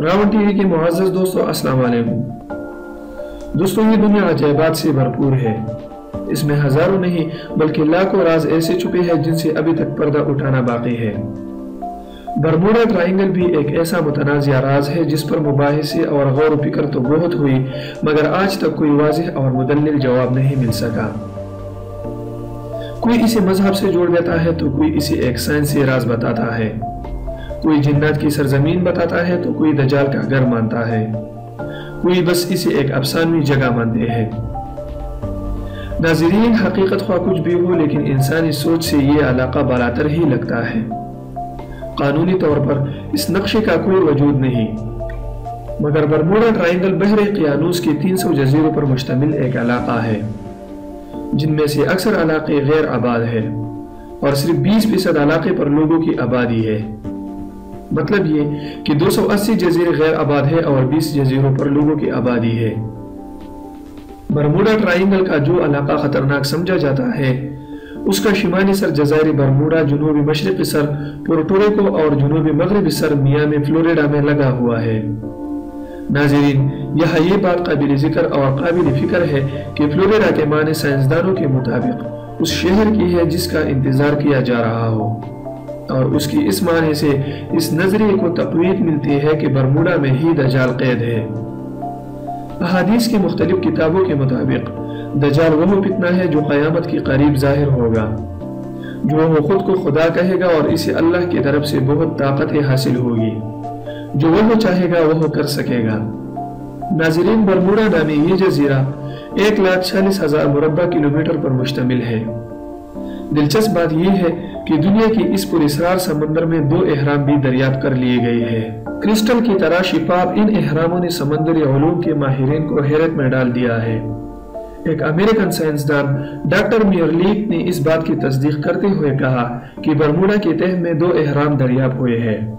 Ravan T V کے معزز دوستو، السلام علیکم۔ دوستو، یہ دنیا عجائبات سے بھرپور ہے۔ اس میں ہزاروں نہیں، بلکہ لاکھوں راز ایسے چھپے ہیں جن سے ابھی تک پردہ اٹھانا باقی ہے۔ برموڈا ٹرائنگل بھی ایک ایسا متنازع راز ہے جس پر مباحثے اور غور و فکر تو بہت ہوئی، مگر آج تک کوئی واضح اور مدلل جواب نہیں مل سکا۔ کوئی اسے مذہب سے جوڑ دیتا ہے تو کوئی اسے ایک سائنسی راز بتاتا ہے۔ کوئی جنات کی سرزمین بتاتا ہے تو کوئی دجال کا گھر مانتا ہے۔ کوئی بس اسے ایک افسانوی جگہ مانتے ہیں۔ ناظرین، حقیقت خواہ کچھ بھی ہو، لیکن انسانی سوچ سے یہ علاقہ بالاتر ہی لگتا ہے۔ قانونی طور پر اس نقشے کا کوئی وجود نہیں۔ مگر برموڈا ٹرائنگل بحر قیانوس کے تین سو جزیروں پر مشتمل ایک علاقہ ہے، جن میں سے اکثر علاقے غیر آباد ہے اور صرف بیس فیصد علاقے پر لوگوں کی آبادی ہے۔ مطلب یہ کہ دو سو اسی جزیرے غیر آباد ہے اور بیس جزیروں پر لوگوں کی آبادی ہے۔ برموڈا ٹرائنگل کا جو علاقہ خطرناک سمجھا جاتا ہے، اس کا شمالی سر جزائر برموڈا، جنوبی مشرقی سر پورٹوریکو اور جنوبی مغربی سر میامی فلوریڈا میں لگا ہوا ہے۔ ناظرین، یہاں یہ بات قابل ذکر اور قابل فکر ہے کہ فلوریڈا کے معنی سائنسدانوں کے مطابق اس شہر کی ہے جس کا انتظار کیا جا رہا ہو۔ اور اس کی اس معنی سے اس نظریے کو تقویت ملتی ہے کہ برموڈا میں ہی دجال قید ہے۔ احادیث کی مختلف کتابوں کے مطابق، دجال وہ فتنہ ہے جو قیامت کی قریب ظاہر ہوگا، جو وہ خود کو خدا کہے گا اور اسے اللہ کی طرف سے بہت طاقت حاصل ہوگی۔ جو وہ چاہے گا، وہ کر سکے گا۔ ناظرین برموڈا نامی یہ جزیرہ ایک لاکھ چالیس ہزار مربع کلومیٹر پر مشتمل ہے۔ دلچسپ بات یہ ہے کہ دنیا کی اس پر اسرار سمندر میں دو احرام بھی دریافت کر لیے گئے ہیں۔ کرسٹل کی طرح شفاف ان احراموں نے سمندری علوم کے ماہرین کو حیرت میں ڈال دیا ہے۔ ایک امریکن سائنسدان ڈاکٹر میئرلیک نے اس بات کی تصدیق کرتے ہوئے کہا کہ برموڈا کے تہ میں دو احرام دریافت ہوئے ہیں۔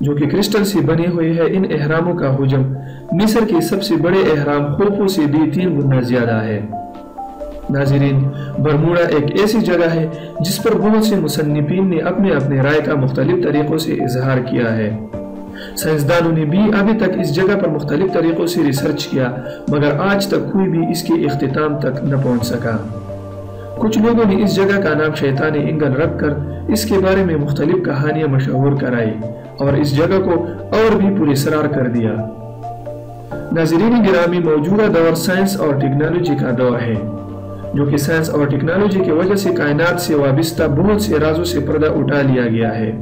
جو کہ کرسٹل سے بنے ہوئے ہیں، ان احراموں کا حجم مصر کے سب سے بڑے احرام خوفوں سے بھی تین گنا زیادہ ہے۔ ناظرین برموڈا ایک ایسی جگہ ہے جس پر بہت سے مصنفین نے اپنے اپنے رائے کا مختلف طریقوں سے اظہار کیا ہے۔ سائنسدانوں نے بھی ابھی تک اس جگہ پر مختلف طریقوں سے ریسرچ کیا، مگر آج تک کوئی بھی اس کے اختتام تک نہ پہنچ سکا۔ کچھ لوگوں نے اس جگہ کا نام شیطان انگل رکھ کر اس کے بارے میں مختلف کہانیاں مشہور کرائی اور اس جگہ کو اور بھی پوری سرار کر دیا۔ ناظرین گرامی، موجودہ دور سائنس اور ٹیکنالوجی کا دور ہے۔ جو کہ سائنس اور ٹیکنالوجی کی وجہ سے کائنات سے وابستہ بہت سے رازوں سے پردہ اٹھا لیا گیا ہے۔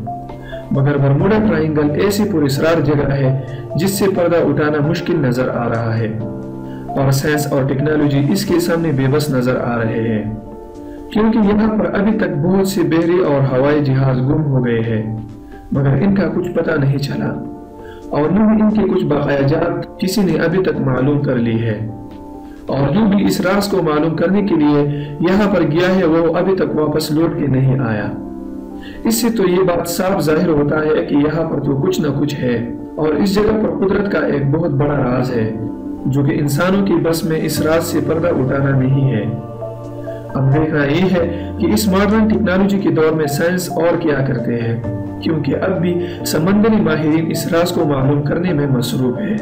مگر برموڈا ٹرائنگل ایسی پر اسرار جگہ ہے جس سے پردہ اٹھانا مشکل نظر آ رہا ہے۔ اور سائنس اور ٹیکنالوجی اس کے سامنے بے بس نظر آ رہے ہیں۔ کیونکہ یہاں پر ابھی تک بہت سے بحری اور ہوائی جہاز گم ہو گئے ہیں۔ مگر ان کا کچھ پتہ نہیں چلا۔ اور نہ ان کے کچھ باقاعدہ جات کسی نے ابھی تک معلوم کر لی ہے۔ اور جو بھی اس راز کو معلوم کرنے کے لیے یہاں پر گیا ہے، وہ ابھی تک واپس لوٹ کے نہیں آیا۔ اس سے تو یہ بات صاف ظاہر ہوتا ہے کہ یہاں پر تو کچھ نہ کچھ ہے، اور اس جگہ پر قدرت کا ایک بہت بڑا راز ہے، جو کہ انسانوں کی بس میں اس راز سے پردہ اٹھانا نہیں ہے۔ اب دیکھنا یہ ہے کہ اس ماڈرن ٹیکنالوجی کے دور میں سائنس اور کیا کرتے ہیں، کیونکہ اب بھی سمندری ماہرین اس راز کو معلوم کرنے میں مصروف ہے